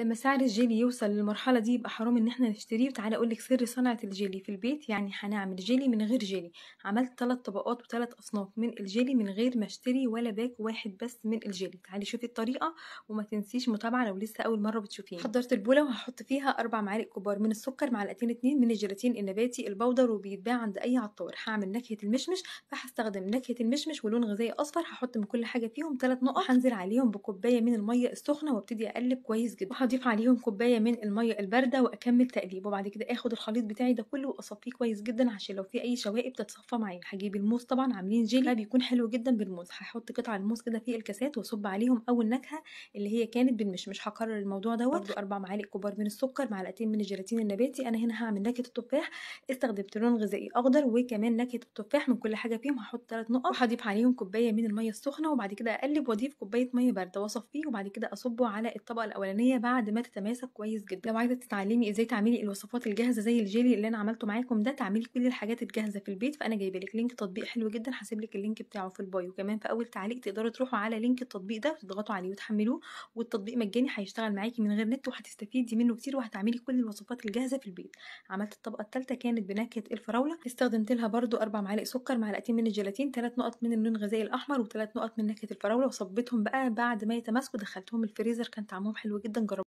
لما سعر الجيلي يوصل للمرحلة دي يبقى حرام إن إحنا نشتريه. وتعالى اقولك سر صنعة الجيلي في البيت. يعني هنعمل جيلي من غير جيلي. عملت ثلاث طبقات وثلاث أصناف من الجيلي من غير ما أشتري ولا باك واحد بس من الجيلي. تعالي شوفي الطريقة وما تنسيش متابعة لو لسه أول مرة بتشوفيني حضرت البولة وهحط فيها أربع معالق كبار من السكر معلقتين اتنين من الجيلاتين النباتي البودر وبيتباع عند أي عطار. هعمل نكهة المشمش فهستخدم نكهة المشمش ولون غذائي أصفر. هحط من كل حاجة فيهم ثلاث نقط. هنزل عليهم بكوباية من المية السخنة وابتدي أقلب كويس جدا. وهضيف عليهم كوباية من المية الباردة وأكمل تقليب وبعد كده آخد الخليط بتاعي ده كله وأصفيه كويس جدا عشان لو في أي شوائب تتصفى معايا. هجيب الموز طبعا عاملين جيلي. بيكون حلو جدا بالموز. هحط قطع الموز كده في الكاسات وأصب عليهم أول نكهة اللي هي كانت بالمشمش هكرر الموضوع دوت. أربع معالق كبار من السكر معلقتين من الجيلاتين النباتي. أنا هنا هعمل نكهة التفاح. استخدمت لون غذائي أخضر وكمان نكهة التفاح من كل حاجة فيهم. هحط ثلاث نقط. وهضيف عليهم كوباية من المية السخنة وبعد كده أقلب وأضيف كوباية مية باردة وأصفيه وبعد كده أصبه على الطبقة الأولانية بعد ما تتماسك كويس جدا. لو عايزة تتعلمي إزاي تعملي الوصفات الجاهزة زي الجيلي اللي أنا عملته معاكم ده تعملي كل الحاجات الجاهزة في البيت. فأنا جايبة لك link تطبيق حلو جدا. هسيب لك ال link بتاعه في ال bio. وكمان في أول تعليق تقدروا تروحوا على link التطبيق ده وتضغطوا عليه وتحملوه. والتطبيق مجاني هيشتغل معاكي من غير نت وهتستفيدي منه كتير وهتعملي كل الوصفات الجاهزة في البيت. عملت الطبقة الثالثه كانت بنكهة الفراولة. استخدمت لها برده أربع معالق سكر معلقتين من الجيلاتين ثلاث نقط من اللون الغذائي الأحمر وثلاث نقط من نكهة الفراولة. وصبيتهم بقى بعد ما يتماسكوا دخلتهم الفريزر كان طعمهم حلو جدا. جربوا